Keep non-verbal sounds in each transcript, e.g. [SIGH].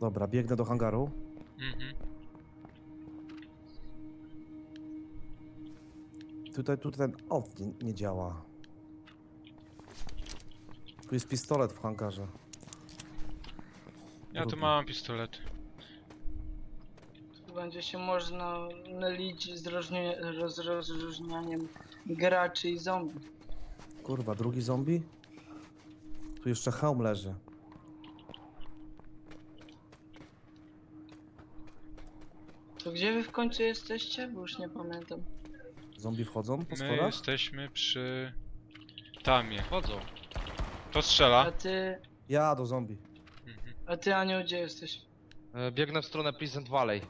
Dobra, biegnę do hangaru. Mhm. Tutaj, tu ten off nie, nie działa. Tu jest pistolet w hangarze. Ja tu Drugi. mam pistolet. Tu będzie się można mylić z różnie, roz, rozróżnianiem graczy i zombie. Kurwa, drugi zombie? Tu jeszcze hełm leży. To gdzie wy w końcu jesteście? Bo już nie pamiętam. Zombie wchodzą po My schodach? jesteśmy przy... Tamie. Chodzą. To A strzela. ty, Ja do zombie. Mhm. a ty Aniu, gdzie jesteś? E, Biegnę w stronę Pleasant Valley.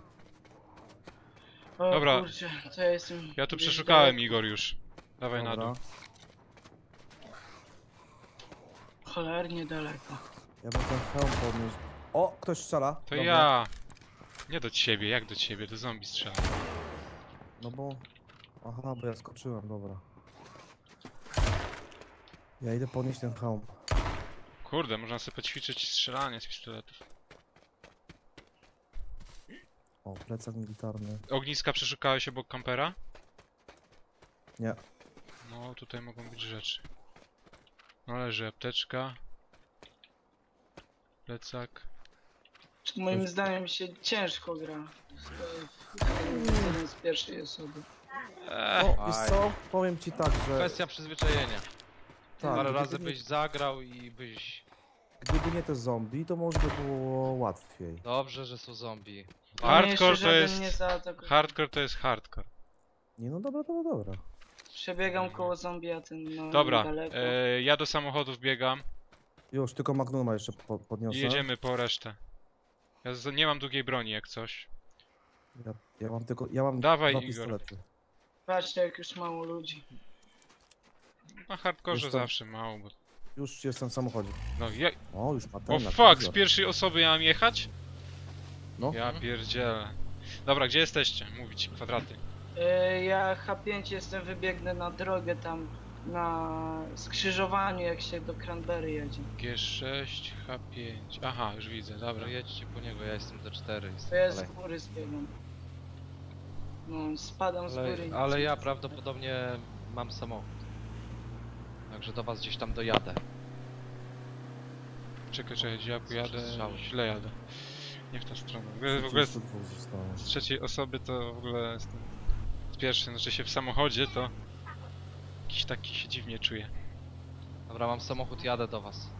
O, Dobra. Kurczę, to ja jestem. Ja tu gdzieś przeszukałem daleko. Igor już. Dawaj na dół. Cholernie daleko. Ja bym ten hełm podniósł. O, ktoś strzela. To Dobra. ja. Nie do ciebie, jak do ciebie? To zombie strzela. No bo... Aha, bo ja skoczyłem, dobra. Ja idę podnieść ten hełm. Kurde, można sobie poćwiczyć strzelanie z pistoletów. O, plecak militarny. Ogniska przeszukałeś obok kampera? Nie. No, tutaj mogą być rzeczy. No, leży apteczka. Plecak. Moim zdaniem się ciężko gra. Z- Jeden z pierwszej osoby. Eee, O, wiesz co? Powiem ci tak, że... Kwestia przyzwyczajenia. Tak, Parę razy nie- byś zagrał i byś... Gdyby nie te zombie, to może by było łatwiej. Dobrze, że są zombie. Hardcore Mnie jeszcze to żaden jest- Nie zaatakował. hardcore to jest hardcore. Nie no dobra, dobra, dobra. Przebiegam koło zombie, a ten no Dobra, daleko. e, ja do samochodów biegam Już, tylko Magnuma jeszcze po, podniosę. i jedziemy po resztę. Ja z, nie mam długiej broni jak coś. Ja, ja mam tylko, ja mam Dawaj, dwa Igor. pistolety. Patrzcie jak już mało ludzi. Na hardkorze Wiesz co? zawsze mało, bo... Już jestem w samochodzie. No ja... O, już ma O na fuck, z pierwszej osoby ja mam jechać? No. Ja pierdzielę. Dobra, gdzie jesteście? Mówić, kwadraty. E, ja H5 jestem, wybiegnę na drogę tam na skrzyżowaniu jak się do Cranberry jedzie. G6, H5. Aha, już widzę, dobra. Jedźcie po niego, ja jestem D4. To ja z góry zbiegam. No, spadam z góry. Ale, ale ja prawdopodobnie mam samochód. Także do was gdzieś tam dojadę. Czekaj, czekaj, ja pojadę? Źle jadę. Nie w tą stronę. W ogóle, w ogóle z, 32 zostało. z trzeciej osoby to w ogóle jestem z pierwszej, znaczy się w samochodzie to jakiś taki się dziwnie czuję. Dobra, mam samochód, jadę do was.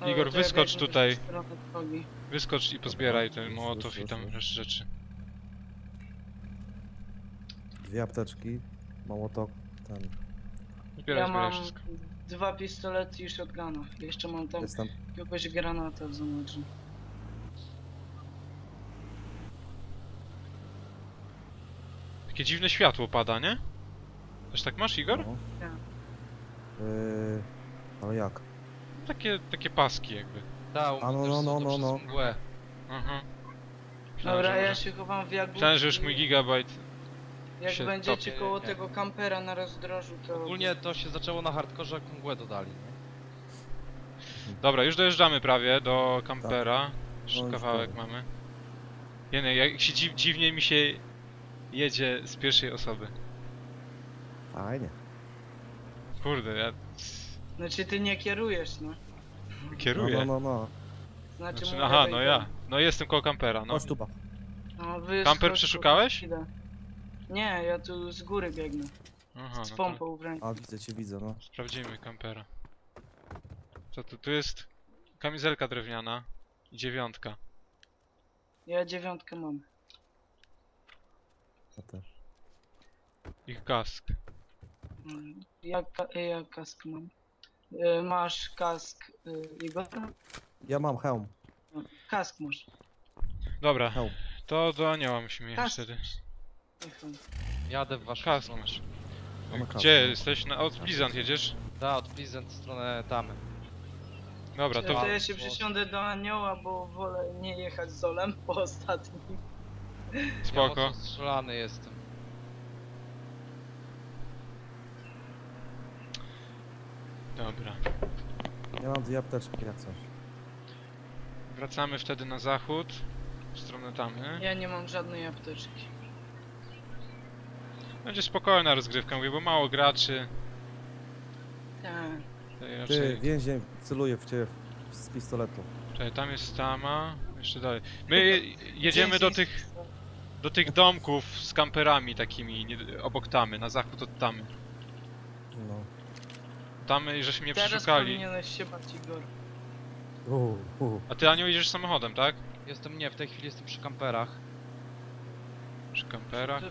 Dobra, Igor, to ja wyskocz biegnę tutaj. w stronę drogi. Wyskocz i pozbieraj ten mołotow już, i tam już, resztę rzeczy. Dwie apteczki. Mało ten. Zbieraj, Ja zbieraj mam wszystko. dwa pistolety i shotguna. Jeszcze mam tam Jestem. jakiegoś granata w zanadrzu. Takie dziwne światło pada, nie? Też tak masz, Igor? No. Tak. Yy, ale jak? Takie, takie paski jakby. Da, u A, mnie no, też no, są no, to no, przez no. mgłę. Aha. Myślałem, Dobra, że ja może- się chowam w jagódki. Myślałem, że już mój gigabajt. Jak się będziecie topie, koło nie? tego kampera na rozdrożu, to... Ogólnie to się zaczęło na hardkorze, jak mgłę dodali. nie? Dobra, już dojeżdżamy prawie do kampera. Już No już kawałek prawie. mamy. Jeny, jak się dziw, dziwnie mi się jedzie z pierwszej osoby. Fajnie. Kurde, ja Znaczy ty nie kierujesz, no. kieruję. No, no, no, no. Znaczy, Znaczy, mówię, aha, no ja. No jestem koło kampera, no. Chodź tu, pa. No, wy Kamper przeszukałeś? Nie, ja tu z góry biegnę. Aha, Z no to pompą w ręku. A, widzę cię, widzę, no. sprawdzimy kampera. Co tu? Tu jest kamizelka drewniana i dziewiątka. Ja dziewiątkę mam. Ja też. Ich kask. Mm, Ja, ka- ja kask mam. Y, Masz kask, y, Igor? Ja mam hełm. No, Kask masz. Dobra, Hełm. to do anioła musimy jechać Kask. wtedy. Tam. Jadę w waszą Kask stronę. masz. Kask, Gdzie jesteś? Na, od Blizant jedziesz? Da, od Pleasant w stronę Tamy. Dobra, To, to... ja się przysiądę do anioła, bo wolę nie jechać z Olem po ostatnim. Ja Spoko. mocno strzelany jestem. Dobra. Ja mam dwie apteczki jak coś. Wracamy wtedy na zachód, w stronę tamy. Ja nie mam żadnej apteczki. Będzie spokojna rozgrywka, mówię, bo mało graczy. Tak. Tutaj Ty, raczej... więzień celuje w ciebie z pistoletu. Czekaj, tam jest tama, jeszcze dalej. My je, jedziemy do tych, do tych domków z kamperami takimi nie, obok tamy, na zachód od tamy. No. Tamy, żeśmy mnie Teraz przeszukali. powinieneś się. Uh, uh. A ty Aniu jedziesz samochodem, tak? Jestem, nie, w tej chwili jestem przy kamperach. Przy kamperach.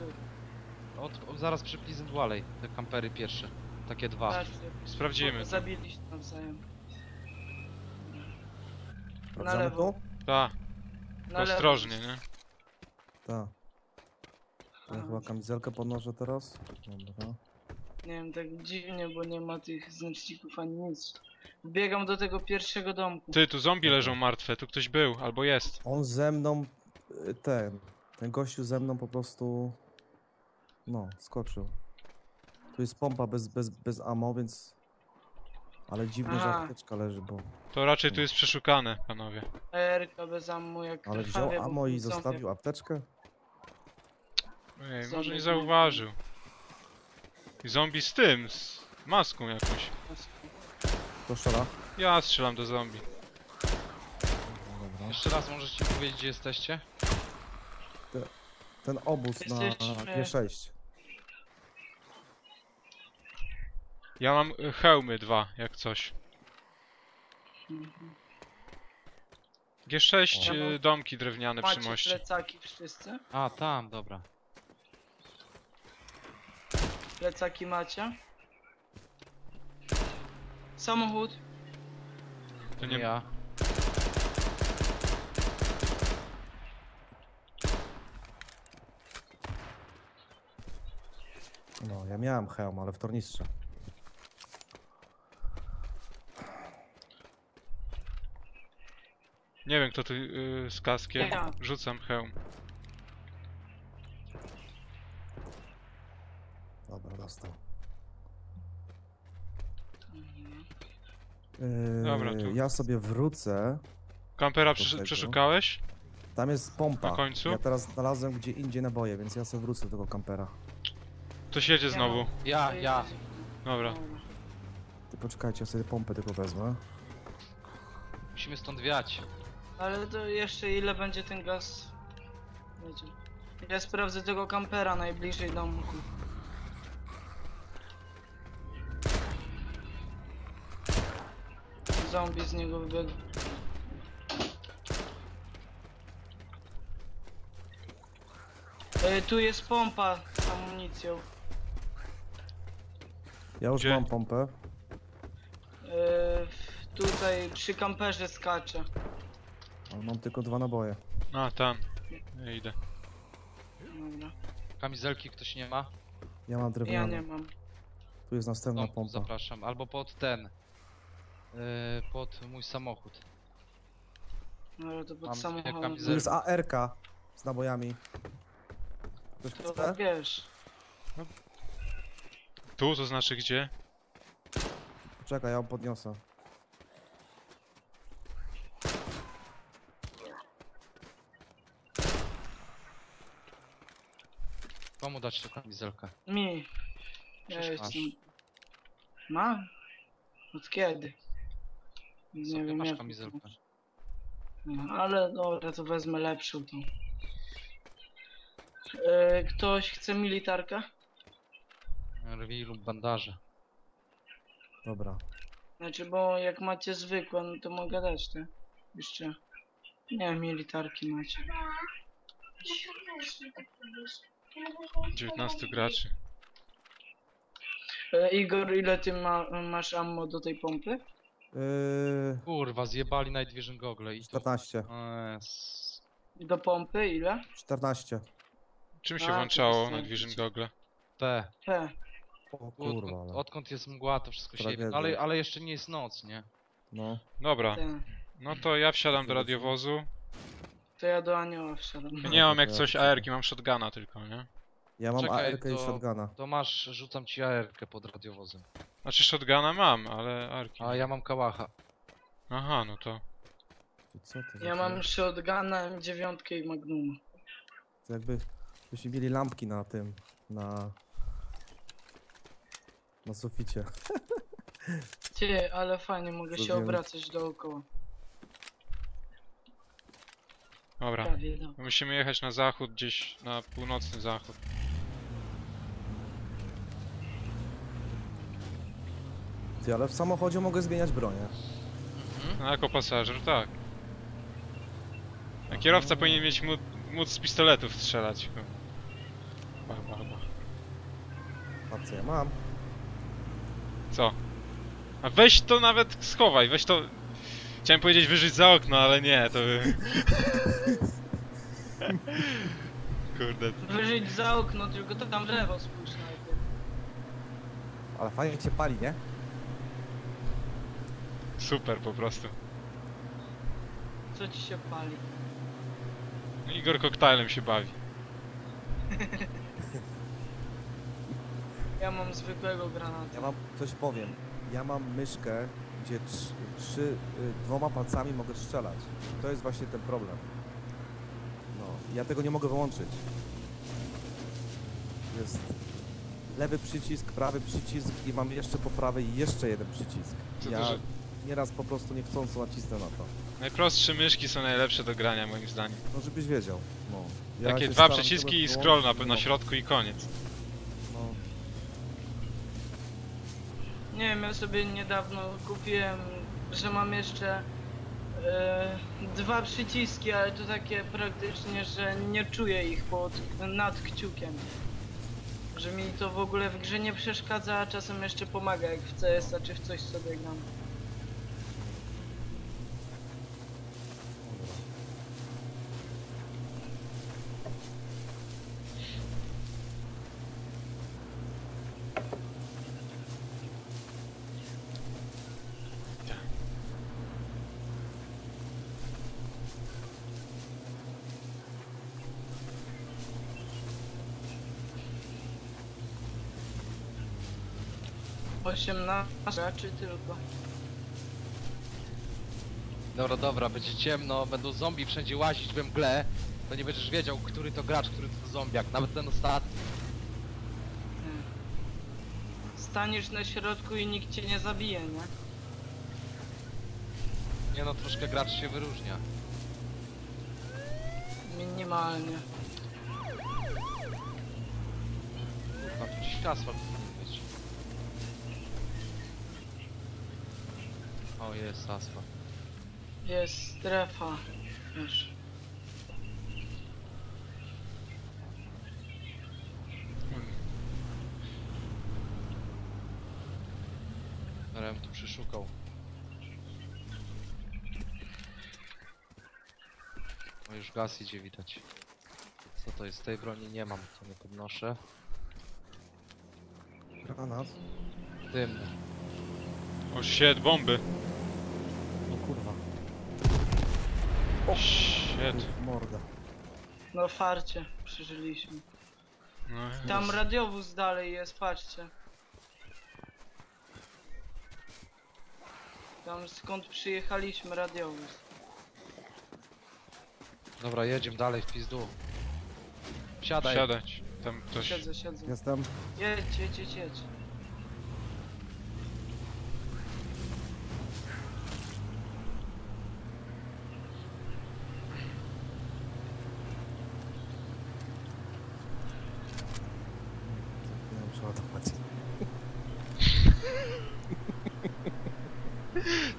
Od, o, zaraz przy Pleasant Valley, te kampery pierwsze. Takie dwa. patrz, Sprawdzimy. Zabiliście nawzajem. Sprawdzamy lewo. tu? Tak, Na lewo. ostrożnie, nie? Tak. Ja chyba kamizelkę podnoszę teraz. Dobra. Nie wiem, tak dziwnie, bo nie ma tych znaczników ani nic. Wbiegam do tego pierwszego domku. Ty, tu zombie leżą martwe, tu ktoś był, albo jest. On ze mną, y, ten, ten gościu ze mną po prostu, no, skoczył. Tu jest pompa bez, bez, bez ammo, więc... Ale dziwne, że apteczka leży, bo... To raczej tu jest przeszukane, panowie. ARK bez ammo jak Ale krwawie, wziął bo ammo i zostawił apteczkę? Ej, może nie zauważył. I zombie z tym, z maską jakąś. jak- To strzela? Ja strzelam do zombie. No Dobra. Jeszcze raz możecie powiedzieć, gdzie jesteście? Ten obóz na Jesteśmy- G6. Ja mam hełmy dwa, jak coś. Mhm. G6 Ja mam- y, domki drewniane przy Macie moście. plecaki wszyscy? A, tam, dobra. Plecaki macie? Samochód? To nie ja. No, ja miałem hełm, ale w tornistrze. Nie wiem kto tu y, z kaskiem. Ja. Rzucam hełm. Dobra, dostał. Yy, Dobra, tu. Ja sobie wrócę. Kampera Do przesz- tego. przeszukałeś? Tam jest pompa. Na końcu? Ja teraz znalazłem gdzie indziej naboje, więc ja sobie wrócę do tego kampera. To siedzie Ja znowu. Ja, ja. Dobra. Ty poczekajcie, ja sobie pompę tylko wezmę. Musimy stąd wiać. Ale to jeszcze ile będzie ten gaz? Będzie. Ja sprawdzę tego kampera najbliżej domku. Zombie z niego wybiegł. E, tu jest pompa z amunicją. Ja już Gdzie? mam pompę. E, w- tutaj przy kamperze skacze. Ale mam tylko dwa naboje. A, tam. Ja idę. Dobra. Kamizelki ktoś nie ma? Ja mam Ja drewniane. nie mam. Tu jest następna pompa. zapraszam. Albo pod ten. Yy, pod mój samochód. No ale to pod Mam dwie samochodem. Tu kamizelki. jest ARK z nabojami. Ktoś To chce? wiesz. Tu, to znaczy gdzie? Czekaj, ja ją podniosę. Komu dać tę kamizelkę? Mi. Ja Przecież jestem. Mam? Od kiedy? Nie Sobie wiem masz jak. kamizelkę. No, ale dobra, to wezmę lepszą tą. E, ktoś chce militarkę? Rwi lub bandaże. Dobra. Znaczy, bo jak macie zwykłą, no to mogę dać te. Jeszcze. Nie, militarki macie. 19 graczy. E, Igor, ile ty ma, masz ammo do tej pompy? Yy, Kurwa, zjebali Night Vision gogle i to... 14. Eee, Do pompy ile? 14. Czym A, się to włączało jest Vision? P. He. O Od, kurwa, od, ale... odkąd jest mgła, to wszystko się Tragedia. Ale, ale jeszcze nie jest noc, nie? No. Dobra, Te. no to ja wsiadam do radiowozu. To ja do anioła wsiadam. Ja nie mam jak coś. AR-ki, mam shotguna tylko, nie? Ja mam Czekaj, ARK i to- shotguna. To masz, rzucam ci AR-kę pod radiowozem. Znaczy shotguna mam, ale AR-ki. A ja mam kałacha. Aha, no to... To co to za Ja mam shotguna, M9 i Magnuma. To jakby byśmy mieli lampki na tym, na... Na suficie. [LAUGHS] Ty, ale fajnie, mogę się Zrobiłem- obracać dookoła. Dobra. Prawie, no. Musimy jechać na zachód, gdzieś na północny zachód. Ty, ale w samochodzie mogę zmieniać bronię. No jako pasażer, tak. A kierowca powinien mieć móc, móc z pistoletów strzelać. Ba, ba, ba. A co ja mam? Co? A weź to nawet schowaj, weź to... Chciałem powiedzieć wyrzuć za okno, ale nie, to... by- [LAUGHS] Kurde, Wyżyć za okno, tylko to tam w lewo spójrz najpierw. Ale fajnie cię pali, nie? Super po prostu. Co ci się pali? Igor koktajlem się bawi. Ja mam zwykłego granatu. Ja wam coś powiem. Ja mam myszkę, gdzie trzy, trzy y, dwoma palcami mogę strzelać. To jest właśnie ten problem. No, ja tego nie mogę wyłączyć. Jest lewy przycisk, prawy przycisk i mam jeszcze po prawej jeszcze jeden przycisk. Co Ja to, że- nieraz po prostu niechcąco nacisnę na to. Najprostsze myszki są najlepsze do grania moim zdaniem. No żebyś wiedział. No. Ja Takie się dwa staram przyciski i scroll na, na no, środku i koniec. No. Nie wiem, ja sobie niedawno kupiłem, że mam jeszcze e, dwa przyciski, ale to takie praktycznie, że nie czuję ich pod, nad kciukiem. Że mi to w ogóle w grze nie przeszkadza, a czasem jeszcze pomaga, jak w CS-a czy w coś sobie gram. Osiemnaście graczy tylko. Dobra, dobra, będzie ciemno, będą zombie wszędzie łazić we mgle, to nie będziesz wiedział, który to gracz, który to zombiak, nawet ten ostatni. Nie. Staniesz na środku i nikt cię nie zabije, nie? Nie no, troszkę gracz się wyróżnia. Minimalnie. Kurwa, tu gdzieś asfalt powinien być. O, jest asfalt. Jest strefa. Ja bym tu przyszukał. O, już gaz idzie widać. Co to jest? Tej broni nie mam, to nie podnoszę. Granat. Dymny. O shit, bomby. O kurwa. Shit. Morda. No farcie, przeżyliśmy. No, Tam radiowóz dalej jest, patrzcie. Tam skąd przyjechaliśmy radiowóz. Dobra, jedziemy dalej w pizdu. Siadaj. Siadać. Tam ktoś... Siedzę, siedzę. Jestem. Jedź, jedź, jedź, jedź. Nie wiem, przeładować.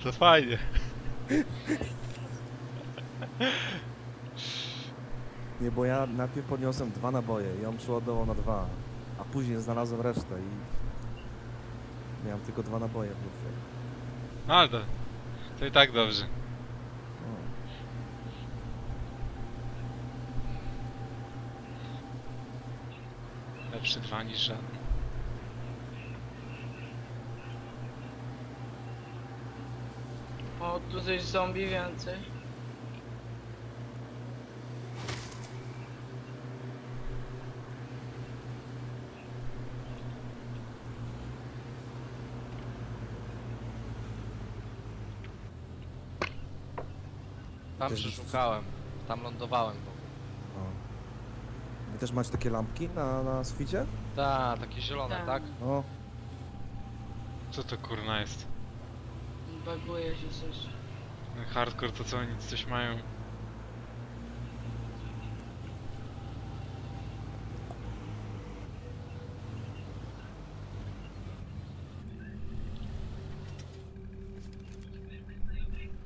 To fajnie. Nie, bo ja najpierw podniosłem dwa naboje i on przeładował na dwa, a później znalazłem resztę i miałem tylko dwa naboje w lufie. Ale to... To i tak dobrze. No. Lepszy dwa niż żaden. O, tu coś zombie więcej. Tam Też- przeszukałem. Tam lądowałem. O. Wy też macie takie lampki na, na suficie? Ta, takie zielone, Tak. tak? No, Co to kurna jest? Baguje się coś. Hardcore to co oni coś mają?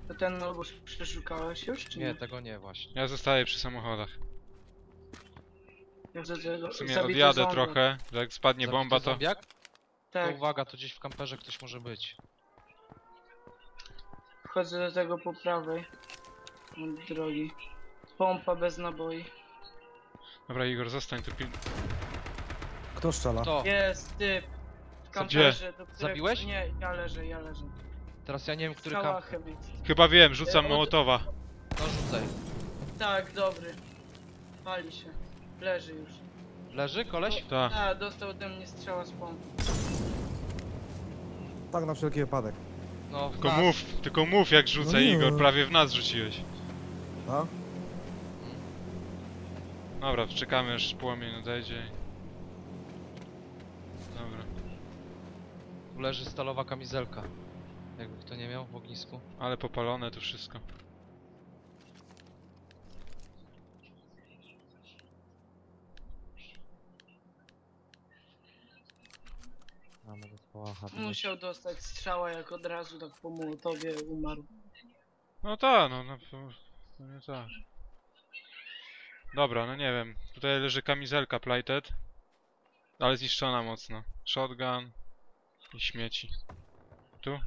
To ten obóz przeszukałeś już, czy nie? Nie, tego nie właśnie. Ja zostaję przy samochodach. Ja W sumie odjadę zombie. trochę, że jak spadnie Zabity bomba to... Zombiak? To Tak, uwaga, to gdzieś w kamperze ktoś może być. Wchodzę do tego po prawej. Od drogi. Pompa bez naboi. Dobra Igor, zostań tu pil... kto strzela? To, Jest typ. W kamperze, do którego... Zabiłeś? Nie, ja leżę, ja leżę. teraz ja nie wiem, który chemicka. Chyba wiem, rzucam E, od- mołotowa. No rzucaj. Tak, dobry. Pali się. Leży już. Leży koleś? Tak. A, dostał ode mnie strzała z pompy. Tak, na wszelki wypadek. No, Tylko nas. mów, tylko mów jak rzucę No nie. Igor, prawie w nas rzuciłeś. A? Dobra, czekamy aż płomień odejdzie. i- Dobra, Tu leży stalowa kamizelka. Jakby kto nie miał w ognisku. ale popalone to wszystko. A, mogę połacha Musiał dostać strzała, jak od razu tak po Mołotowie umarł. No tak, no, no, to, no nie tak. Dobra, no nie wiem. Tutaj leży kamizelka plated. Ale zniszczona mocno. Shotgun i śmieci. Tu?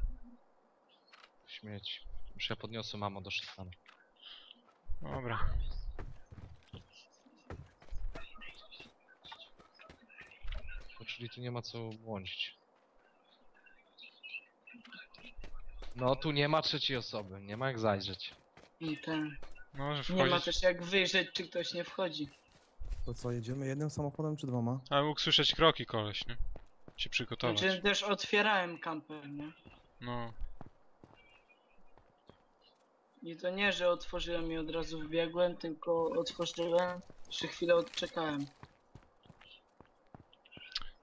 Śmieć. Już ja podniosłem mamo do sztana. Dobra. No, czyli tu nie ma co błądzić. No tu nie ma trzeciej osoby, nie ma jak zajrzeć. I ten. No, może Nie ma wchodzić. też jak wyjrzeć, czy ktoś nie wchodzi. To co, jedziemy jednym samochodem czy dwoma? Ale mógł słyszeć kroki koleś, nie? Się przygotować. Znaczy też otwierałem kamper, nie? No. I to nie, że otworzyłem i od razu wbiegłem, tylko otworzyłem, jeszcze chwilę odczekałem.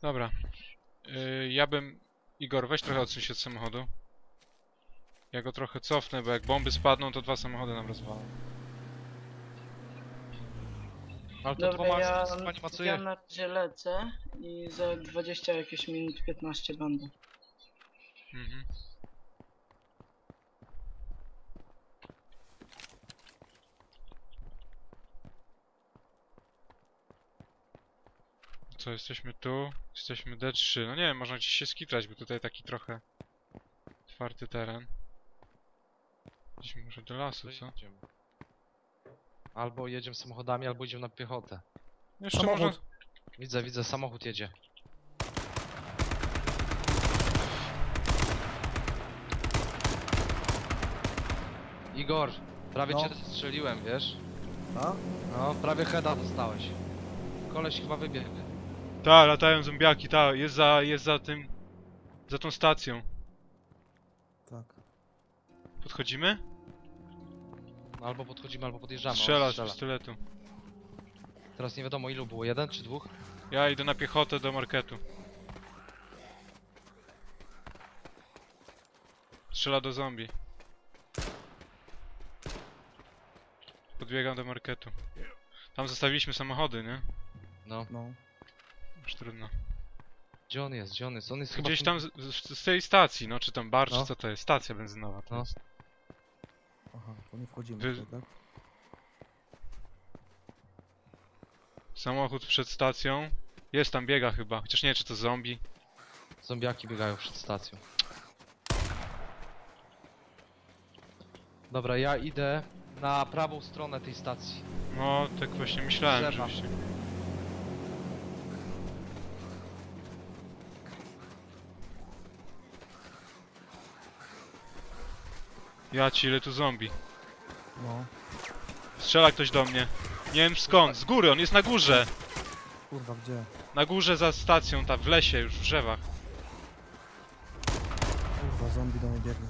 Dobra. Yy, ja bym... Igor, weź trochę odsuń się od samochodu. Ja go trochę cofnę, bo jak bomby spadną, to dwa samochody nam rozwalą. Ale to Dobra, dwoma ja, pani ja macuje. na razie lecę i za 20 jakieś minut, 15 będę. Mhm. Co, jesteśmy tu? Jesteśmy D3. No nie wiem, można gdzieś się skitrać, bo tutaj taki trochę otwarty teren. Gdzieś może do lasu, co? Jedziemy. Albo jedziemy samochodami, albo idziemy na piechotę. Jeszcze Samochód. można... Widzę, widzę, samochód jedzie. Igor, prawie No. cię strzeliłem, wiesz? A? No, prawie heada dostałeś. Koleś chyba wybiegł. Ta, latają zombiaki, ta, jest za, jest za tym... Za tą stacją. Tak. Podchodzimy? No, albo podchodzimy, albo podjeżdżamy. Strzela z strzela. pistoletu. Teraz nie wiadomo ilu było, jeden czy dwóch? Ja idę na piechotę do marketu. Strzela do zombie. Podbiegam do marketu. Tam zostawiliśmy samochody, nie? No, No. Już trudno. gdzie on jest, gdzie on jest? On jest chyba... Gdzieś tam z, z, z tej stacji, no czy tam bar, czy No. co to jest? Stacja benzynowa to No. jest. Aha, to nie wchodzimy Wy- tutaj, tak? Samochód przed stacją. Jest tam, biega chyba. Chociaż nie wiem, czy to zombie. Zombiaki biegają przed stacją. Dobra, ja idę na prawą stronę tej stacji. No, tak właśnie myślałem, Drzewa. Ja ci, ile tu zombie. No. Strzela ktoś do mnie. Nie wiem skąd, z góry, on jest na górze. Kurwa, gdzie? Na górze za stacją, tam w lesie, już w drzewach. Kurwa, zombie do mnie biegnie.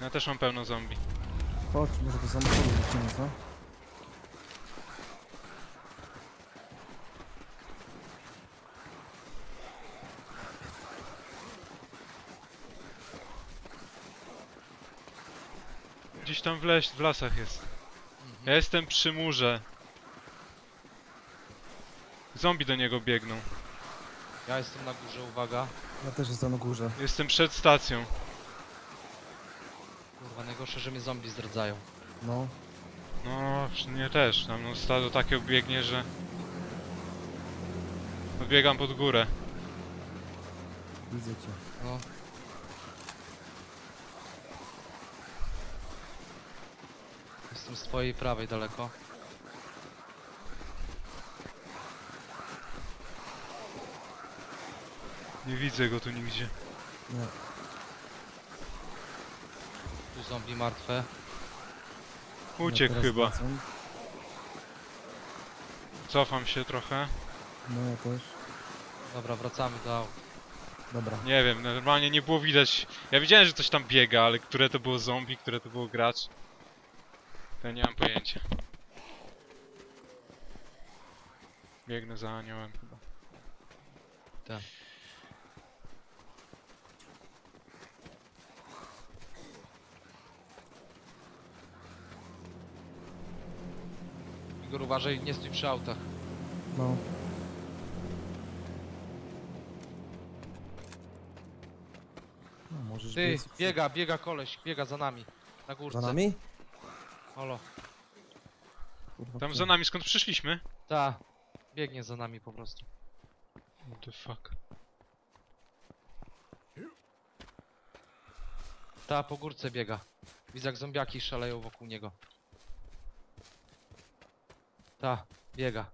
Ja też mam pełno zombie. Chodź, może to wrócimy, co? Tam w, leś, w lasach jest. Ja jestem przy murze. Zombie do niego biegną. Ja jestem na górze, uwaga. Ja też jestem na górze. Jestem przed stacją. Kurwa, najgorsze, że mnie zombie zdradzają. No. No, mnie też. Tam no, stado takie biegnie, że... Odbiegam pod górę. Widzę cię. No. Z twojej prawej daleko. Nie widzę go tu nigdzie. Nie. Tu zombie martwe. Uciekł ja teraz chyba. wracam. Cofam się trochę. No ja też. Dobra, wracamy do aut. Dobra. Nie wiem, normalnie nie było widać. Ja widziałem, że coś tam biega, ale które to było zombie, które to było gracz. To nie mam pojęcia. Biegnę za aniołem chyba. Tak. Igor, uważaj, nie stój przy autach. No. No, możesz Ty, biec- biega, biega koleś, biega za nami. Na górce. Za nami? Halo. Kurwa, Tam za nami skąd przyszliśmy? Ta. Biegnie za nami po prostu. What the fuck. Ta, po górce biega. Widzę jak zombiaki szaleją wokół niego. Ta, biega.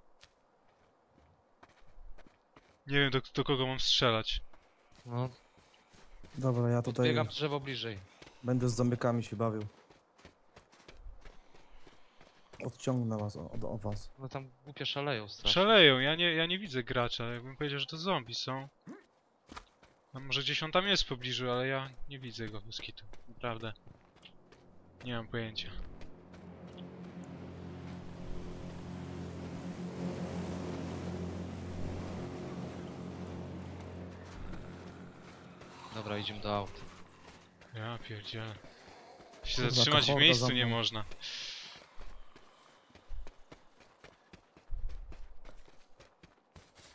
Nie wiem do, do kogo mam strzelać. No, Dobra, ja tutaj biegam drzewo bliżej. będę z zombiekami się bawił. Odciągnę was od, od was. No tam głupie szaleją strasznie. Szaleją, ja nie, ja nie widzę gracza. Jakbym powiedział, że to zombie są. A może gdzieś on tam jest w pobliżu, ale ja nie widzę go kitu. Naprawdę. Nie mam pojęcia. Dobra, idziemy do aut. Ja pierdzielę. Się zatrzymać w miejscu nie można.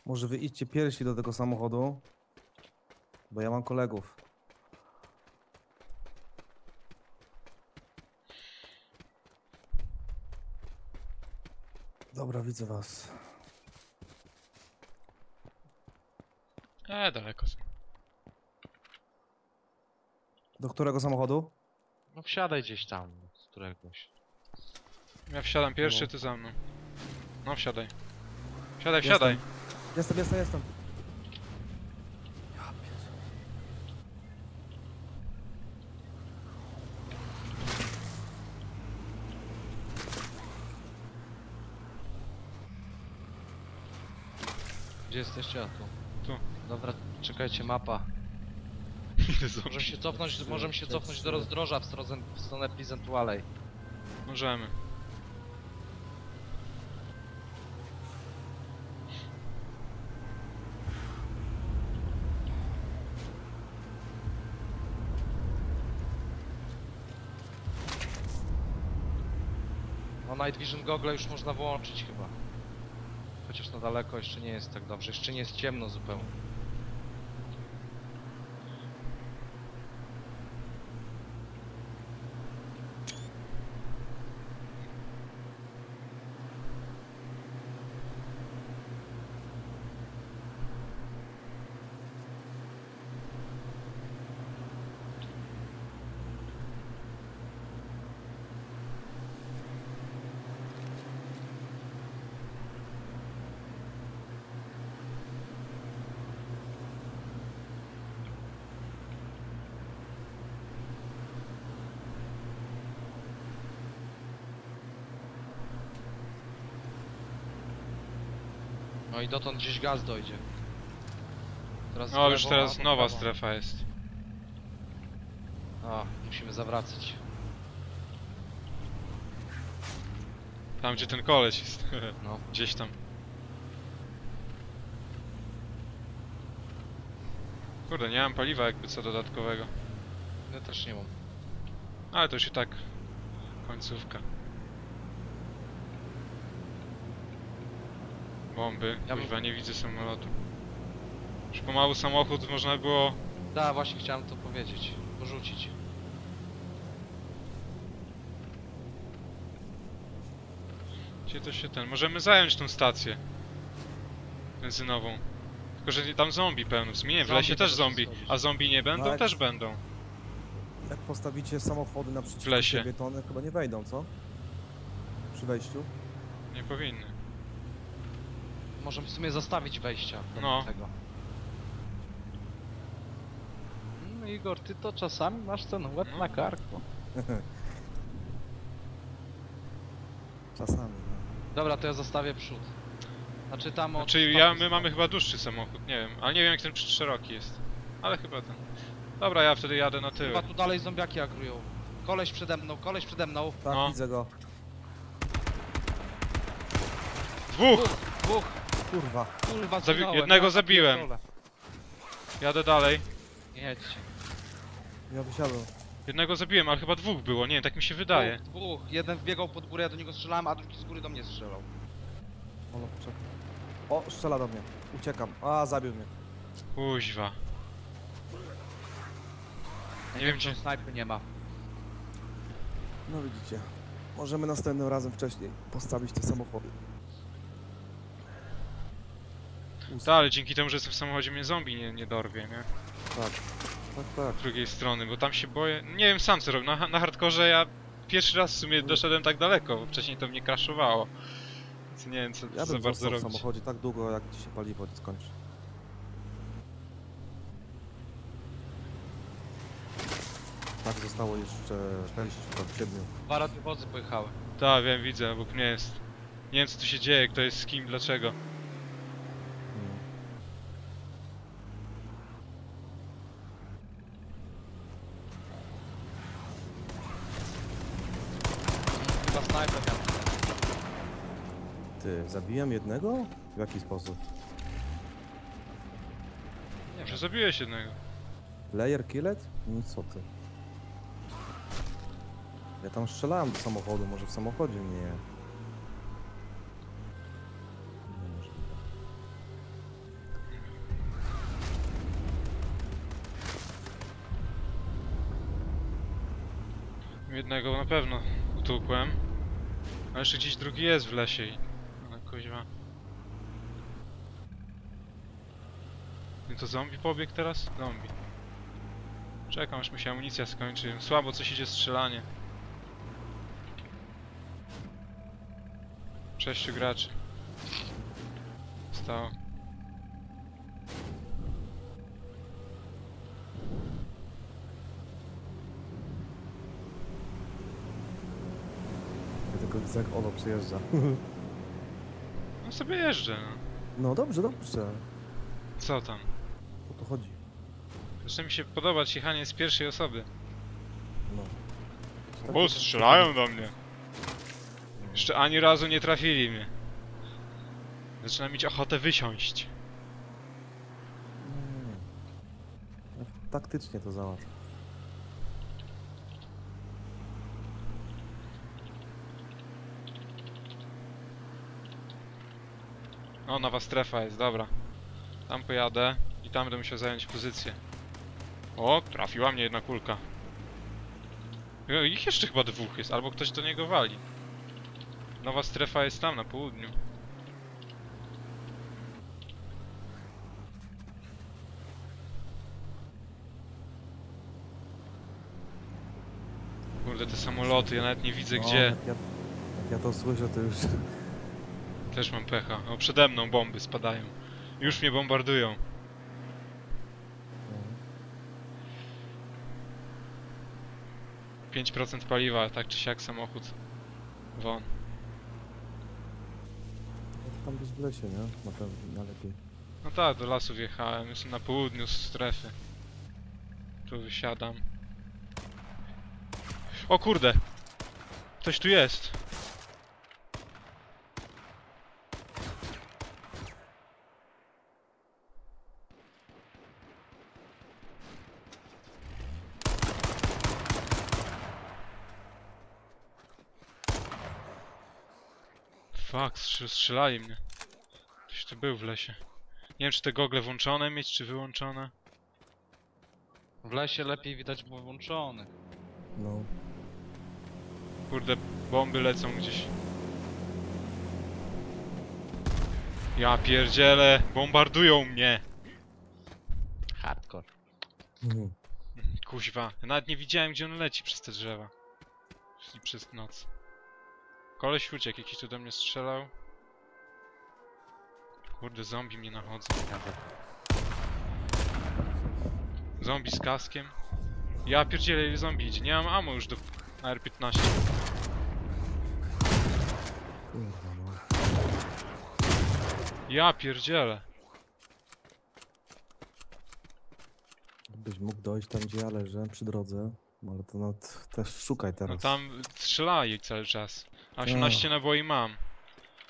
Może wy idźcie pierwsi do tego samochodu. Bo ja mam kolegów. Dobra, widzę was. E, daleko są. Do którego samochodu? No wsiadaj gdzieś tam, z któregoś. Ja wsiadam pierwszy, No. ty za mną. No wsiadaj. Wsiadaj, Jestem. wsiadaj. Jestem, jestem, jestem. Gdzie jesteście? A tu. Tu. Dobra, czekajcie, mapa. [LAUGHS] Możemy się cofnąć, możemy się cofnąć do rozdroża w stronę, w stronę Pleasant Valley. Możemy. No Night Vision Goggle już można włączyć chyba. Chociaż na daleko jeszcze nie jest tak dobrze, jeszcze nie jest ciemno zupełnie. No i dotąd gdzieś gaz dojdzie. Teraz No już lewo, teraz nowa prawo. strefa jest. A, musimy zawracać. Tam gdzie ten koleś jest. [LAUGHS] No. Gdzieś tam. Kurde, nie mam paliwa jakby co dodatkowego. Ja też nie mam. Ale to już i tak końcówka. Bomby. Ja Ja bym- nie widzę samolotu. Już pomału samochód można było... Da, właśnie chciałem to powiedzieć. Porzucić. Gdzie to się ten... Możemy zająć tą stację. Benzynową. Tylko, że nie- tam zombie pełno. W sumie nie, w Zombie lesie też zombie. zrobić. A zombie nie będą? Tak. Też będą. Jak postawicie samochody naprzeciwko W lesie. siebie, to one chyba nie wejdą, co? Przy wejściu? Nie powinny. Możemy w sumie zostawić wejścia do No. tego. No Igor, ty to czasami masz ten łeb No. na karku. [LAUGHS] Czasami, no. Dobra, to ja zostawię przód. Znaczy tam od... Znaczy ja, my mamy chyba dłuższy samochód, nie wiem. Ale nie wiem jak ten szeroki jest. Ale chyba ten. Dobra, ja wtedy jadę na tył. Chyba tu dalej zombiaki agrują. Koleś przede mną, koleś przede mną. Tak, No. widzę go. Dwóch, dwóch, Kurwa. kurwa, Zabi- jednego ja zabiłem. pierdolę. Jadę dalej. Jedźcie. Ja wysiadłem. Jednego zabiłem, ale chyba dwóch było, nie, tak mi się wydaje. Dwóch, dwóch. Jeden wbiegał pod górę, ja do niego strzelałem, a drugi z góry do mnie strzelał. O, poczekaj. O, strzela do mnie. Uciekam. A, zabił mnie. Kuźwa. Ja Nie wiem, czy- snajpy nie ma. No widzicie. Możemy następnym razem wcześniej postawić te samochody. Tak, ale dzięki temu, że jestem w samochodzie, mnie zombie nie, nie dorwie, nie? Tak. Tak, tak. Z drugiej strony, bo tam się boję... Nie wiem sam co robię, na, na hardkorze ja pierwszy raz w sumie doszedłem tak daleko, bo wcześniej to mnie crashowało. Więc nie wiem co Ja za bym bardzo został w robić. samochodzie tak długo, jak ci się paliwo nie skończy. Tak zostało jeszcze 6 lub 7. Dwa radiowozy pojechały. Tak, wiem, widzę, obok mnie jest. Nie wiem co tu się dzieje, kto jest z kim, dlaczego. Chyba snajper miał. Ty, zabiłem jednego? W jaki sposób? Nie wiem. zabiłeś jednego. Layer killet? No co ty? Ja tam strzelałem do samochodu, może w samochodzie nie. Niemożliwe. Jednego na pewno utłukłem. A jeszcze gdzieś drugi jest w lesie i... Kuźwa. I to zombie pobiegł teraz? Zombie. Czekam aż mi się amunicja skończy. Słabo coś idzie strzelanie. Sześciu graczy. Stało. Tylko widzę jak ono przyjeżdża. [LAUGHS] No sobie jeżdżę, no. No dobrze, dobrze. Co tam? O to chodzi. Zaczyna mi się podobać jechanie z pierwszej osoby. No. O, strzelają do mnie. Jeszcze ani razu nie trafili mnie. Zaczyna mieć ochotę wysiąść. Mm. Ja Taktycznie to załatw. O, nowa strefa jest, dobra. Tam pojadę i tam będę musiał zająć pozycję. O, trafiła mnie jedna kulka. Ich jeszcze chyba dwóch jest, albo ktoś do niego wali. Nowa strefa jest tam, na południu. Kurde, te samoloty, ja nawet nie widzę No, gdzie. Jak ja, jak ja to słyszę, to już... Też mam pecha. O, przede mną bomby spadają. Już mnie bombardują. No. 5% paliwa, tak czy siak samochód. Won. No tam gdzieś w lesie, nie? Na pewno, najlepiej. No tak, do lasu wjechałem. Jestem na południu z strefy. Tu wysiadam. O kurde! Ktoś tu jest. Fuck, strz- strzelali mnie. Ktoś tu był w lesie. Nie wiem, czy te gogle włączone mieć, czy wyłączone. W lesie lepiej widać było włączony. No. Kurde, bomby lecą gdzieś. Ja pierdzielę, bombardują mnie. Hardcore. Mhm. Kuźwa, ja nawet nie widziałem gdzie on leci przez te drzewa. I przez noc. Koleś uciekł, jakiś tu do mnie strzelał. Kurde, zombie mnie nachodzą. Zombie z kaskiem. Ja pierdzielę, zombie idzie. Nie mam ammo już do AR-15. Kurwa, no. Ja pierdzielę. Byś mógł dojść tam, gdzie ja leżę, przy drodze. no Ale to nawet też szukaj teraz. No tam strzelają cały czas. A 18 naboi mam.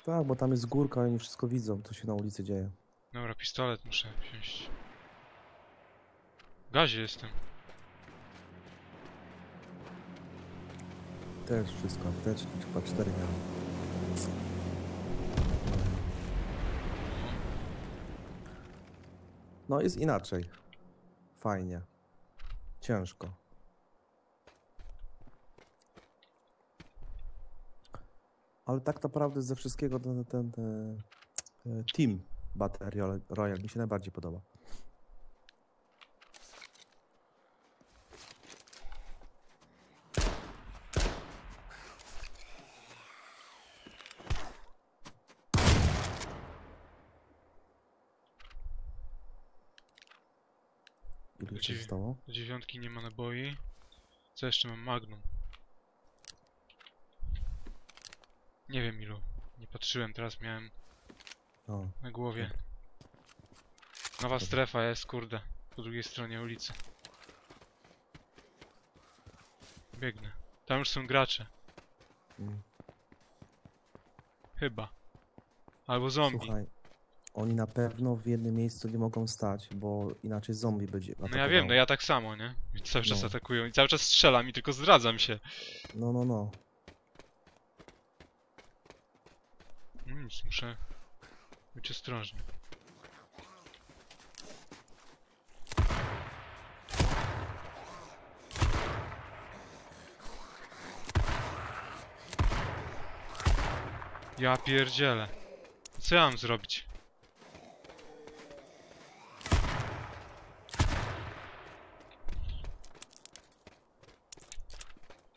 Tak, bo tam jest górka, oni wszystko widzą, co się na ulicy dzieje. Dobra, pistolet muszę wziąć. W gazie jestem. Też wszystko, apteczki, chyba cztery miałem. No jest inaczej. Fajnie. Ciężko. Ale tak naprawdę ze wszystkiego ten, ten, ten e, Team Battle Royale- mi się najbardziej podoba. Ile zostało? Do dziewiątki nie ma naboi. Co jeszcze mam? Magnum. Nie wiem ilu. Nie patrzyłem, teraz miałem O, na głowie. Nowa strefa jest, kurde. Po drugiej stronie ulicy. Biegnę. Tam już są gracze. mm. Chyba. Albo zombie. Słuchaj, oni na pewno w jednym miejscu nie mogą stać, bo inaczej zombie będzie No ja wiem, no ja tak samo, nie? I cały czas No. atakują i cały czas strzelam i tylko zdradzam się. No, no, no. No nic, muszę być ostrożny. Ja pierdzielę. Co ja mam zrobić?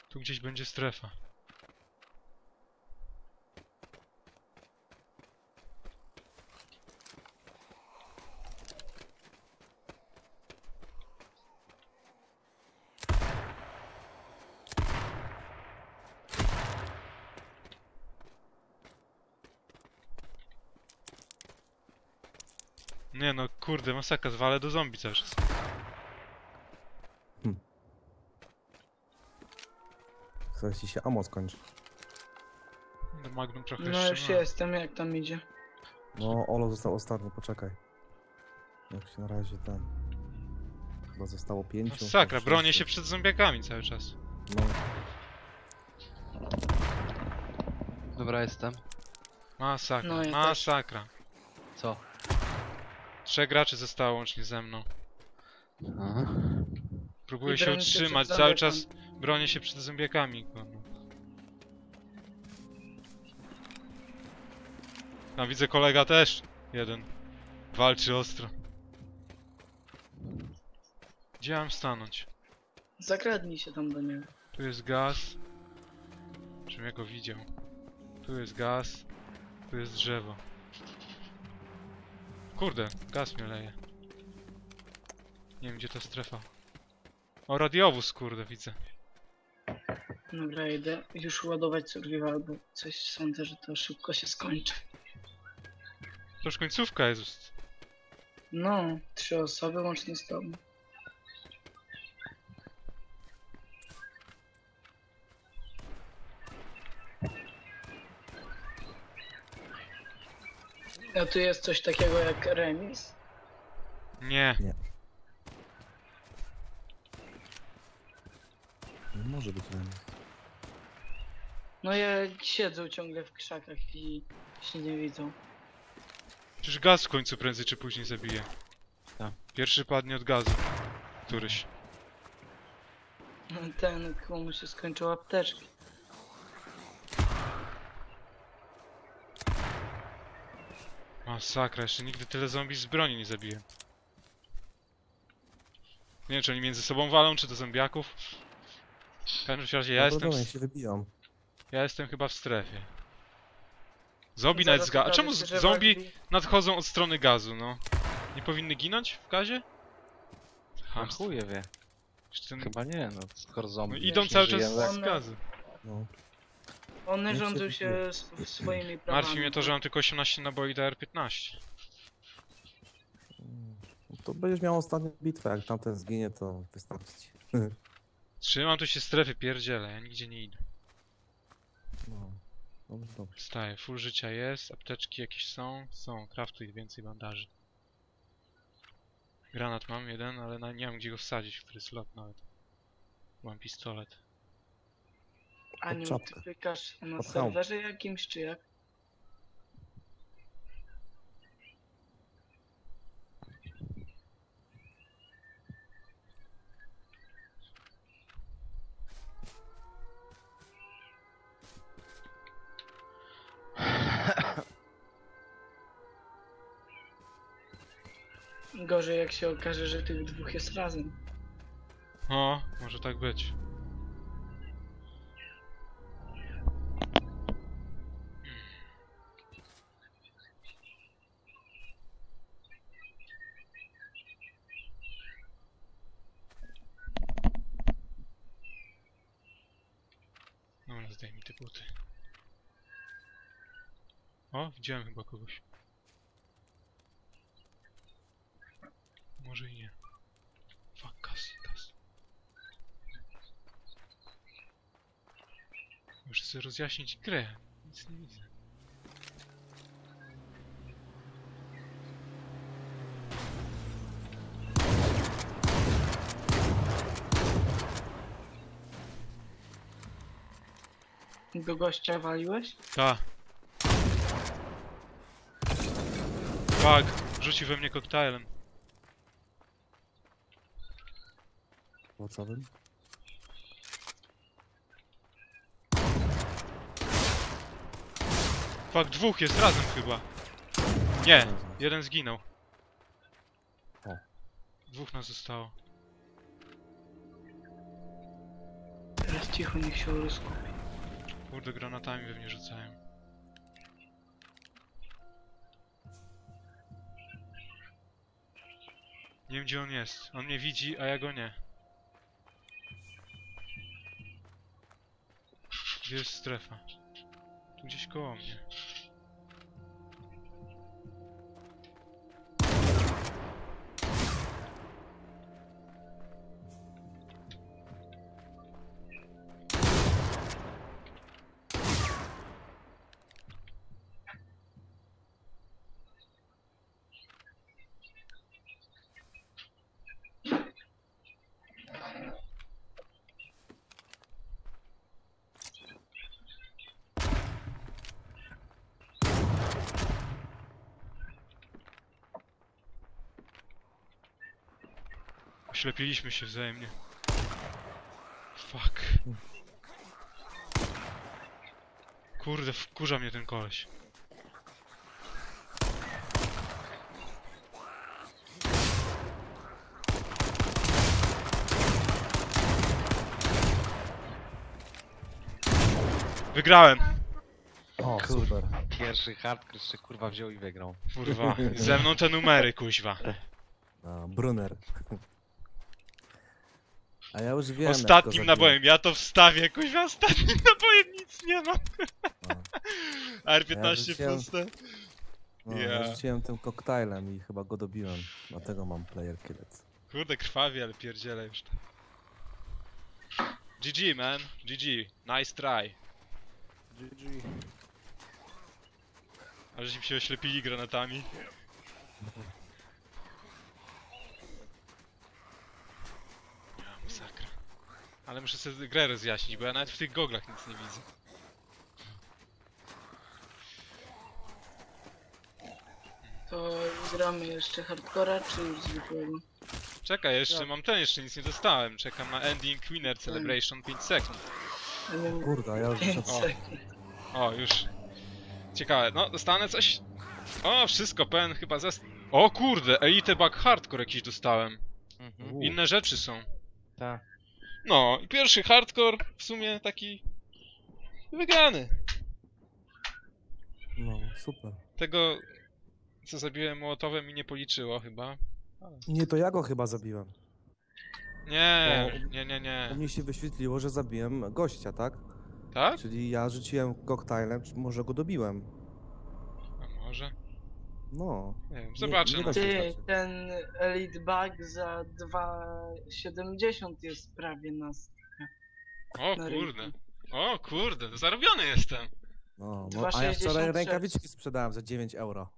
Tu gdzieś będzie strefa. Nie no, kurde, masakra, zwalę do zombie cały czas. Zaraz ci się ammo skończy. No Magnum trochę No jeszcze już ma. jestem, jak tam idzie. No, Olo został ostatni, poczekaj. Jak się na razie ten... Chyba zostało pięciu. Masakra, bronię się przed zombiakami cały czas. No, Dobra, jestem. Masakra, No, ja też. masakra. Co? Trzech graczy zostało łącznie ze mną. Aha. Próbuję I się bronisz się przed utrzymać, cały czas bronię się przed zombiakami. kurwa. Tam widzę kolega też. Jeden. Walczy ostro. Gdzie mam stanąć? Zakradnij się tam do niego. Tu jest gaz. Czym ja go widział? Tu jest gaz. Tu jest drzewo. Kurde, gaz mnie leje. Nie wiem gdzie ta strefa. O, radiowóz kurde widzę. Dobra, idę już ładować survival, bo coś sądzę, że to szybko się skończy. To już końcówka jest. No, trzy osoby łącznie z tobą. Tu jest coś takiego jak remis? Nie. nie może być remis. No jak siedzą ciągle w krzakach i się nie widzą. Przecież gaz w końcu prędzej czy później zabije. Tak. Pierwszy padnie od gazu. Któryś. Ten, komu się skończyły apteczki. Masakra, jeszcze nigdy tyle zombie z broni nie zabiłem. Nie wiem, czy oni między sobą walą, czy do zombiaków. W każdym razie ja No, jestem, się wybiją. ja jestem chyba w strefie. Zombie nawet z ga- A czemu z- zombie nadchodzą od strony gazu, no? Nie powinny ginąć w gazie? Chuje wie. Ten... Chyba nie, no skoro No, zombie. idą nie cały czas tak. z gazu. No. One rządzą się sw- swoimi prawami. Martwi mnie to, że mam tylko 18 naboi do R15. No To będziesz miał ostatnią bitwę, jak tamten zginie, to wystarczy ci. [LAUGHS] Trzymam tu się strefy, pierdzielę, ja nigdzie nie idę. No. Dobrze, dobrze. Wstaję, full życia jest, apteczki jakieś są, są, craftuj więcej bandaży. Granat mam jeden, ale na, nie mam gdzie go wsadzić, w który slot nawet. Mam pistolet. A nie czapkę. multiplikasz na Pod hełm. serwerze jakimś czy jak? Gorzej jak się okaże, że tych dwóch jest razem. O, może tak być. Widziałem chyba kogoś. Może i nie. Fuck, kas, kas. Muszę sobie rozjaśnić grę. Nic nie widzę. Gościa waliłeś? Ta. Fuck, rzucił we mnie koktajlem. Owocowym? Fuck, dwóch jest razem chyba. Nie, jeden zginął. O. Dwóch nas zostało. Teraz cicho, niech się rozkupi. Kurde, granatami we mnie rzucają. Nie wiem gdzie on jest. On mnie widzi, a ja go nie. Gdzie jest strefa? Tu gdzieś koło mnie. Oślepiliśmy się wzajemnie. Fuck. Kurde, wkurza mnie ten koleś. Wygrałem! O, super. Pierwszy hardcore jeszcze kurwa wziął i wygrał. Kurwa, ze mną te numery, kuźwa. A, Brunner. A ja już wiem. Ostatnim nabojem, ja to wstawię, kuźwa, ostatnim [LAUGHS] nabojem nic nie ma. A. R15 Ja rzuciłem- puste. No, Ja. ja rzuciłem tym koktajlem i chyba go dobiłem. Dlatego mam player killet. Kurde, krwawi, ale pierdzielę już to. GG, man. GG. Nice try. GG. A żeśmy się oślepili granatami. [LAUGHS] Ale muszę sobie grę rozjaśnić, bo ja nawet w tych goglach nic nie widzę. To gramy jeszcze hardcora czy już zwykłego? Czekaj, jeszcze tak. mam ten, jeszcze nic nie dostałem. Czekam na Ending Winner tak. Celebration 5 sekund. Ja Kurde, ja już pięć O. O, już. Ciekawe, no dostanę coś. O, wszystko pen chyba zas. O kurde, Elite Back Hardcore jakiś dostałem. Mhm. Inne rzeczy są. Tak. No, i pierwszy hardcore w sumie taki wygrany. No, super. Tego, co zabiłem Mołotowem mi nie policzyło chyba. Nie, to ja go chyba zabiłem. Nie, O. nie, nie, U nie. mnie się wyświetliło, że zabiłem gościa, tak? Tak? Czyli ja rzuciłem koktajlem, czy może go dobiłem. A może? No. Nie wiem, Nie- zobaczę. nie no. da się- Ty, ten Elite Bug za 2,70 jest prawie nas. O na kurde. rynku. O kurde, zarobiony jestem. No, no a ja 2,66. wczoraj rękawiczki sprzedałem za 9 euro.